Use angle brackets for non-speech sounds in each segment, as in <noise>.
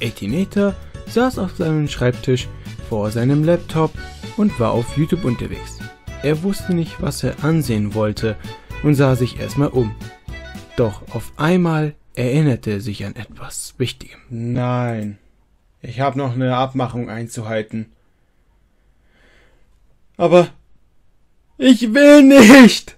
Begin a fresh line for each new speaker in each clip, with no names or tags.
Etinator saß auf seinem Schreibtisch vor seinem Laptop und war auf YouTube unterwegs. Er wusste nicht, was er ansehen wollte und sah sich erstmal um. Doch auf einmal erinnerte er sich an etwas Wichtiges.
Nein, ich habe noch eine Abmachung einzuhalten. Aber ich will nicht!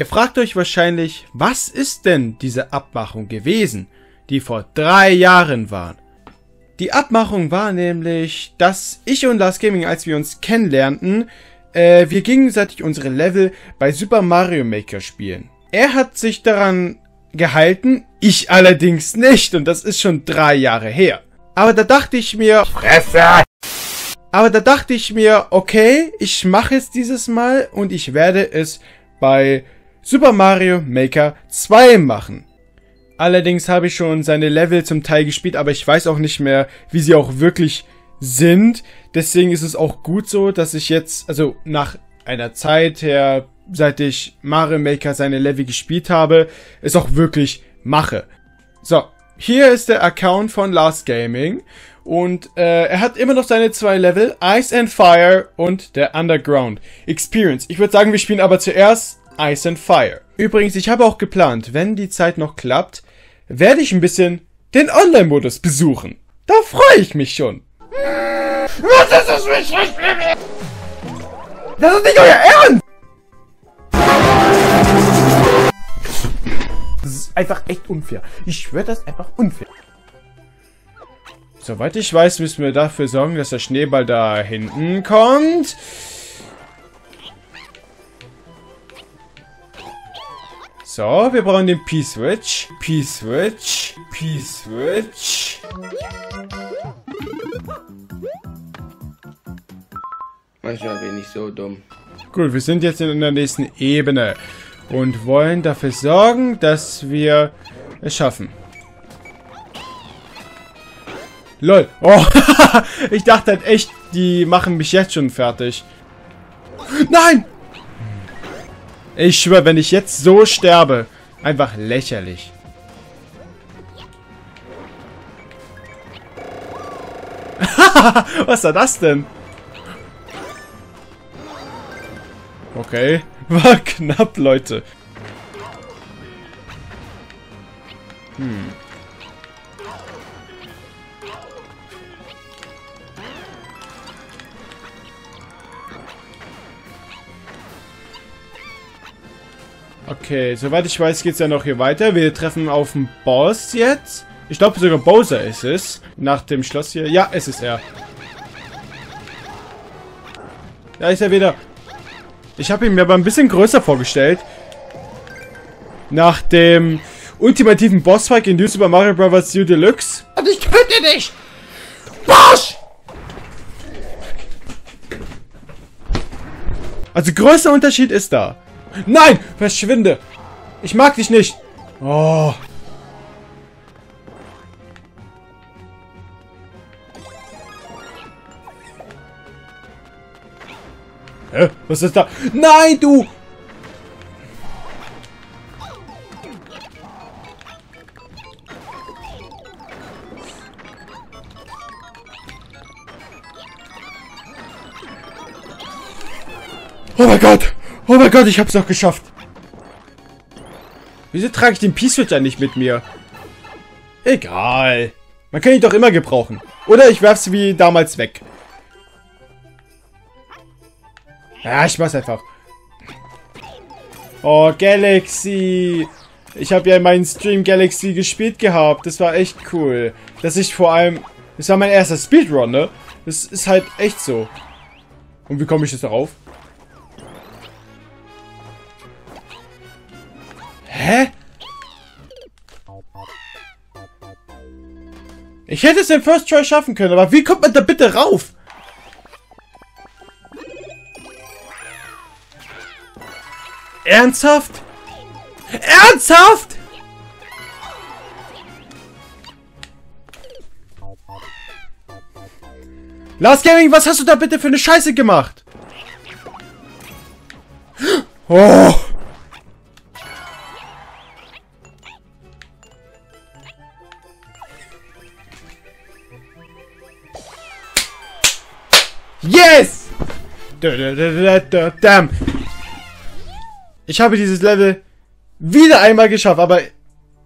Ihr fragt euch wahrscheinlich, was ist denn diese Abmachung gewesen, die vor drei Jahren war? Die Abmachung war nämlich, dass ich und Last Gaming, als wir uns kennenlernten, äh, wir gegenseitig unsere Level bei Super Mario Maker spielen. Er hat sich daran gehalten, ich allerdings nicht und das ist schon drei Jahre her. Aber da dachte ich mir, Fresse! Aber da dachte ich mir, okay, ich mache es dieses Mal und ich werde es bei Super Mario Maker 2 machen. Allerdings habe ich schon seine Level zum Teil gespielt, aber ich weiß auch nicht mehr, wie sie auch wirklich sind. Deswegen ist es auch gut so, dass ich jetzt, also nach einer Zeit her, seit ich Mario Maker seine Level gespielt habe, es auch wirklich mache. So, hier ist der Account von Last Gaming und äh, er hat immer noch seine zwei Level, Ice and Fire und der Underground Experience. Ich würde sagen, wir spielen aber zuerst Ice and Fire. Übrigens, ich habe auch geplant, wenn die Zeit noch klappt, werde ich ein bisschen den Online-Modus besuchen. Da freue ich mich schon. Was ist das für ein Das ist nicht euer Ernst! Das ist einfach echt unfair. Ich schwöre, das ist einfach unfair. Soweit ich weiß, müssen wir dafür sorgen, dass der Schneeball da hinten kommt. So, wir brauchen den P-Switch. P-Switch. P-Switch.
Manchmal bin ich so dumm.
Gut, wir sind jetzt in der nächsten Ebene und wollen dafür sorgen, dass wir es schaffen. LOL. Oh, <laughs> ich dachte halt echt, die machen mich jetzt schon fertig. Nein! Ich schwöre, wenn ich jetzt so sterbe, einfach lächerlich. <laughs> Was war das denn? Okay. <laughs> War knapp, Leute. Hm. Okay, soweit ich weiß, geht es ja noch hier weiter. Wir treffen auf den Boss jetzt. Ich glaube sogar Bowser ist es. Nach dem Schloss hier. Ja, es ist er. Da ist er wieder. Ich habe ihn mir aber ein bisschen größer vorgestellt. Nach dem ultimativen Bossfight in New Super Mario Bros. U Deluxe.
Und ich töte dich! Bosch!
Also größter Unterschied ist da. Nein! Verschwinde! Ich mag dich nicht! Oh. Hä? Was ist da? Nein, du! Oh mein Gott! Mein Gott, ich hab's noch geschafft. Wieso trage ich den P-Switcher nicht mit mir? Egal. Man kann ihn doch immer gebrauchen. Oder ich werf's wie damals weg. Ja, ich mach's einfach. Oh, Galaxy. Ich habe ja in meinem Stream Galaxy gespielt gehabt. Das war echt cool. Dass ich vor allem... Das war mein erster Speedrun, ne? Das ist halt echt so. Und wie komme ich jetzt darauf? Hä? Ich hätte es den First Try schaffen können, aber wie kommt man da bitte rauf? Ernsthaft? Ernsthaft? Last Gaming, was hast du da bitte für eine Scheiße gemacht? Oh. Damn. Ich habe dieses Level wieder einmal geschafft, aber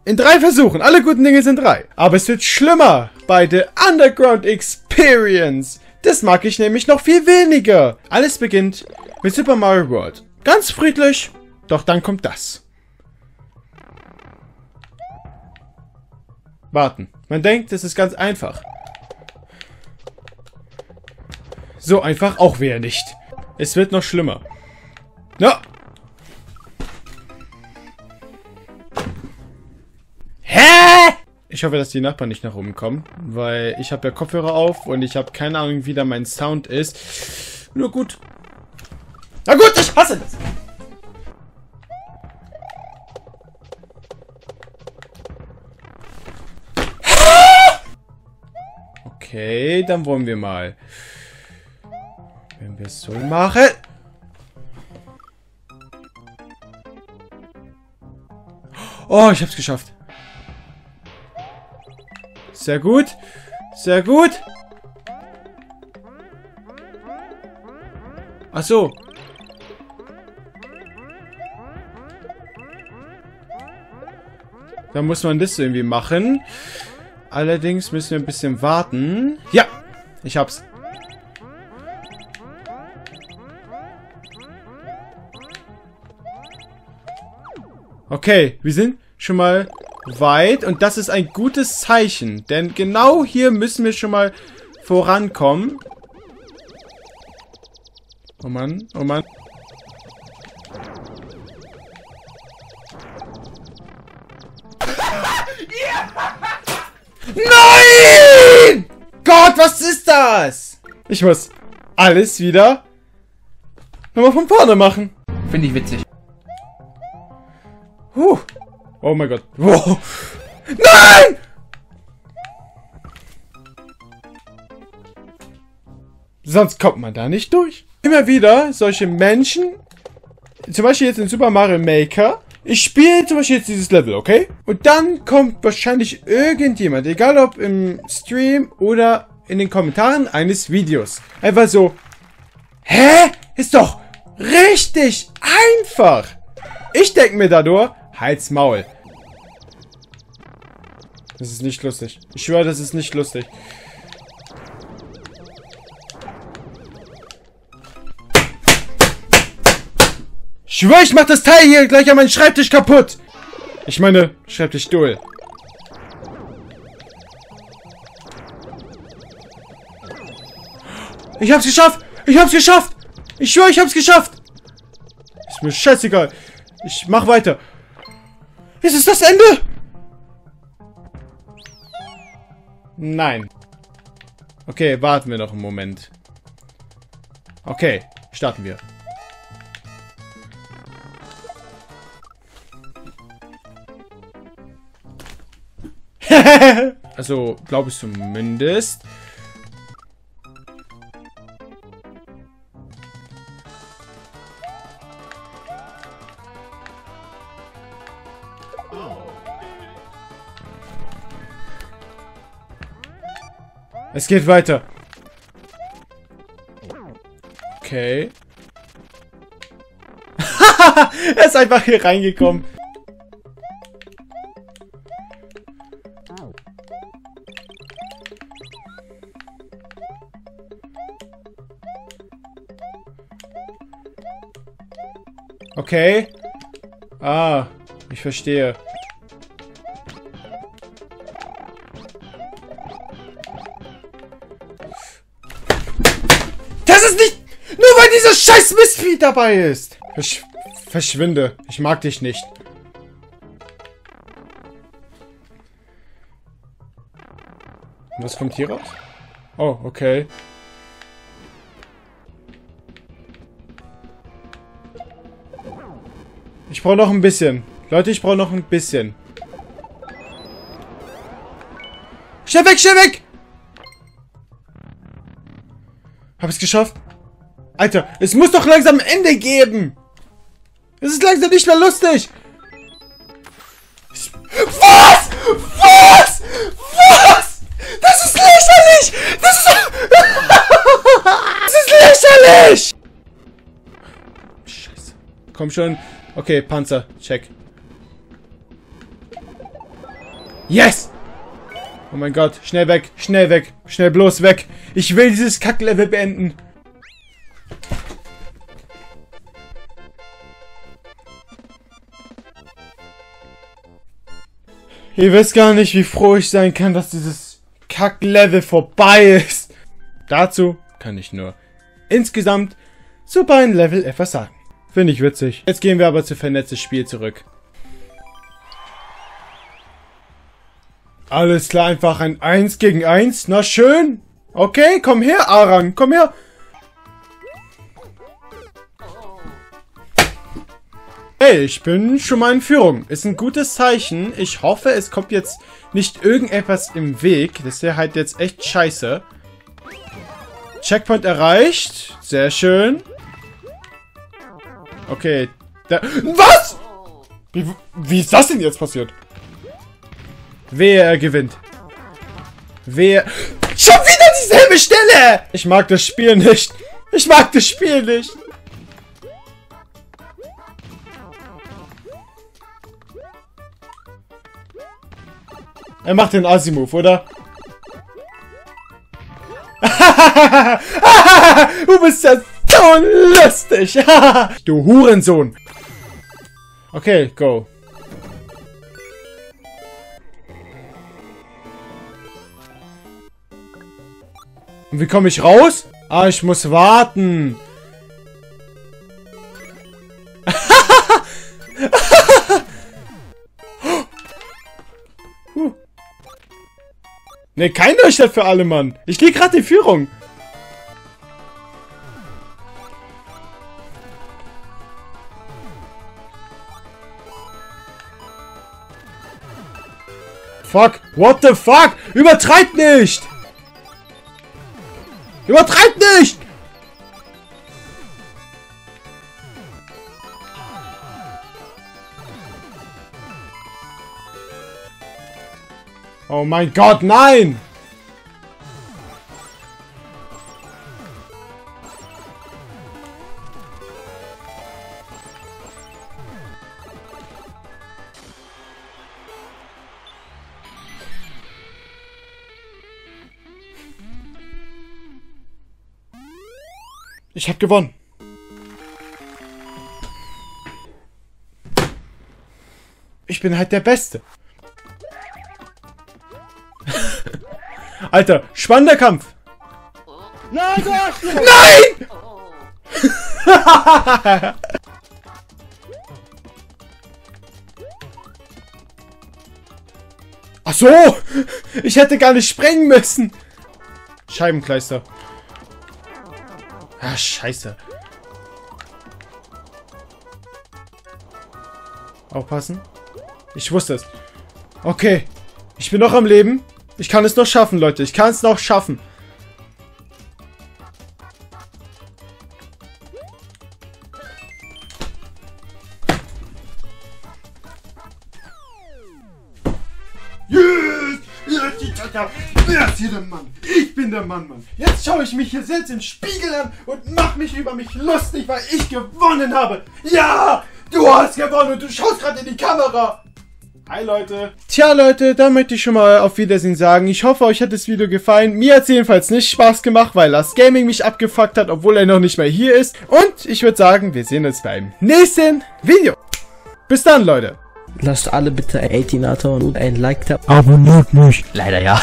in drei Versuchen. Alle guten Dinge sind drei. Aber es wird schlimmer bei The Underground Experience. Das mag ich nämlich noch viel weniger. Alles beginnt mit Super Mario World. Ganz friedlich, doch dann kommt das. Warten. Man denkt, es ist ganz einfach. So einfach auch wäre nicht. Es wird noch schlimmer. Ja. Hä? Ich hoffe, dass die Nachbarn nicht nach oben kommen, weil ich habe ja Kopfhörer auf und ich habe keine Ahnung, wie da mein Sound ist. Nur gut. Na gut, ich hasse das. Okay, dann wollen wir mal. So machen. Oh, ich hab's geschafft. Sehr gut. Sehr gut. Ach so. Da muss man das irgendwie machen. Allerdings müssen wir ein bisschen warten. Ja, ich hab's. Okay, wir sind schon mal weit und das ist ein gutes Zeichen, denn genau hier müssen wir schon mal vorankommen. Oh Mann, oh Mann. Nein! Gott, was ist das? Ich muss alles wieder nochmal von vorne machen.
Finde ich witzig.
Huh. Oh mein Gott. Wow. Nein! Sonst kommt man da nicht durch. Immer wieder solche Menschen, zum Beispiel jetzt in Super Mario Maker, ich spiele zum Beispiel jetzt dieses Level, okay? Und dann kommt wahrscheinlich irgendjemand, egal ob im Stream oder in den Kommentaren eines Videos. Einfach so, hä? Ist doch richtig einfach. Ich denke mir dadurch, halt's Maul. Das ist nicht lustig. Ich schwöre, das ist nicht lustig. Ich schwöre, ich mach das Teil hier gleich an meinen Schreibtisch kaputt. Ich meine, Schreibtischstuhl. Ich hab's geschafft! Ich hab's geschafft! Ich schwöre, ich hab's geschafft! Ist mir scheißegal. Ich mach weiter. Ist es das Ende? Nein. Okay, warten wir noch einen Moment. Okay, starten wir. <laughs> also, glaube ich zumindest. Es geht weiter. Okay. <laughs> er ist einfach hier reingekommen. Okay. Ah, ich verstehe. Mistvieh dabei ist. Versch verschwinde. Ich mag dich nicht. Was kommt hier raus? Oh, okay. Ich brauche noch ein bisschen. Leute, ich brauche noch ein bisschen. Schnell weg, schnell weg! Hab es geschafft? Alter, es muss doch langsam ein Ende geben! Es ist langsam nicht mehr lustig! Was? Was? Was? Das ist lächerlich! Das ist... <laughs> das ist lächerlich! Komm schon. Okay, Panzer. Check. Yes! Oh mein Gott. Schnell weg. Schnell weg. Schnell bloß weg. Ich will dieses Kacklevel beenden. Ihr wisst gar nicht, wie froh ich sein kann, dass dieses Kacklevel vorbei ist. Dazu kann ich nur insgesamt zu beiden Level etwas sagen. Finde ich witzig. Jetzt gehen wir aber zu vernetztes Spiel zurück. Alles klar, einfach ein 1 gegen 1. Na schön. Okay, komm her, Aran. Komm her. Hey, ich bin schon mal in Führung. Ist ein gutes Zeichen. Ich hoffe, es kommt jetzt nicht irgendetwas im Weg. Das wäre halt jetzt echt scheiße. Checkpoint erreicht. Sehr schön. Okay. Da Was? Wie, wie ist das denn jetzt passiert? Wer er gewinnt. Wer... Schon wieder dieselbe Stelle! Ich mag das Spiel nicht. Ich mag das Spiel nicht. Er macht den Asimov, oder? <laughs> du bist ja so lustig. <laughs> du Hurensohn. Okay, go. Und wie komme ich raus? Ah, ich muss warten. Ne, kein Durchschnitt für alle, Mann. Ich gehe gerade in Führung. Fuck. What the fuck? Übertreibt nicht! Übertreibt nicht! Oh mein Gott, nein! Ich hab gewonnen. Ich bin halt der Beste. Alter, spannender Kampf. Nein! Nein! Ach so! Ich hätte gar nicht sprengen müssen. Scheibenkleister. Ah, scheiße. Aufpassen. Ich wusste es. Okay. Ich bin noch am Leben. Ich kann es noch schaffen, Leute. Ich kann es noch schaffen. Yes! Ist der Mann? Ich bin der Mann, Mann. Jetzt schaue ich mich hier selbst im Spiegel an und mache mich über mich lustig, weil ich gewonnen habe. Ja! Du hast gewonnen und du schaust gerade in die Kamera. Hi Leute. Tja Leute, da möchte ich schon mal auf Wiedersehen sagen. Ich hoffe, euch hat das Video gefallen. Mir hat es jedenfalls nicht Spaß gemacht, weil Last Gaming mich abgefuckt hat, obwohl er noch nicht mehr hier ist. Und ich würde sagen, wir sehen uns beim nächsten Video. Bis dann, Leute.
Lasst alle bitte 18 und ein Like da.
Abonniert mich.
Leider ja.